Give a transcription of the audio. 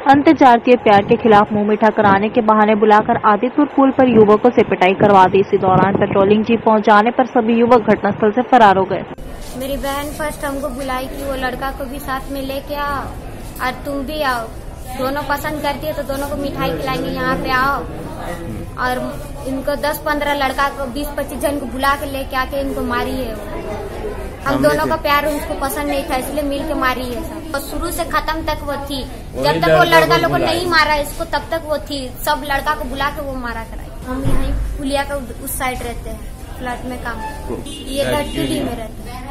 अंतर्जातीय प्यार के खिलाफ मुँह मीठा कराने के बहाने बुलाकर आदिपुर पुल पर युवकों से पिटाई करवा दी। इसी दौरान पेट्रोलिंग जीप पहुँच जाने पर सभी युवक घटनास्थल से फरार हो गए। मेरी बहन फ़र्स्ट हमको बुलाई कि वो लड़का को भी साथ में लेके आओ और तुम भी आओ। दोनों पसंद करती है तो दोनों को मिठाई खिलाएँगे। यहाँ पे आओ। और इनको 10-15 लड़का को 20-25 जन को बुला के लेके आके इनको मारी है हम दोनों का प्यार उसको पसंद नहीं था इसलिए मिल के मारी है सब और शुरू से खत्म तक वो थी। जब तक वो लड़का लोग को नहीं मारा इसको तब तक वो थी। सब लड़का को बुला के वो मारा कराई हम यहाँ पुलिया का उस साइड रहते हैं फ्लैट में काम। ये लट्टू में रहते हैं।